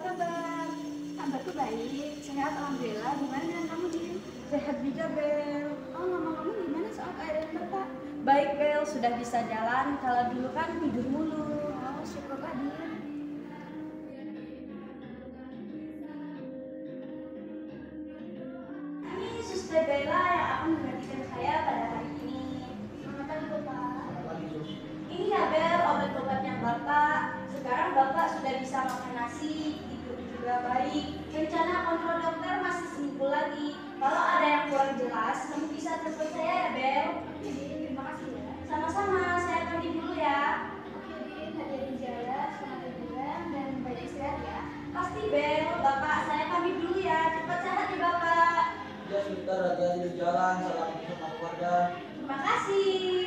kabar? Kabarku baik, sehat alhamdulillah. Gimana kamu Din? Sehat juga, Bel. Oh ngomong kamu gimana soal keadaan bapak? Baik, Bel. Sudah bisa jalan. Kalau dulu kan tidur mulu. Oh syukurlah makan nasi, tidur juga baik. Rencana kontrol dokter masih seminggu lagi. Kalau ada yang kurang jelas, kamu bisa telepon saya ya, Bel. Oke terima kasih ya. Sama-sama, saya pergi dulu ya. Oke Din, hati-hati jalan, selamat liburan dan banyak istirahat ya. Pasti, Bel. Bapak, saya pamit dulu ya. Cepat sehat ya, Bapak. Ya sebentar hati-hati di jalan, salam sama keluarga. Terima kasih.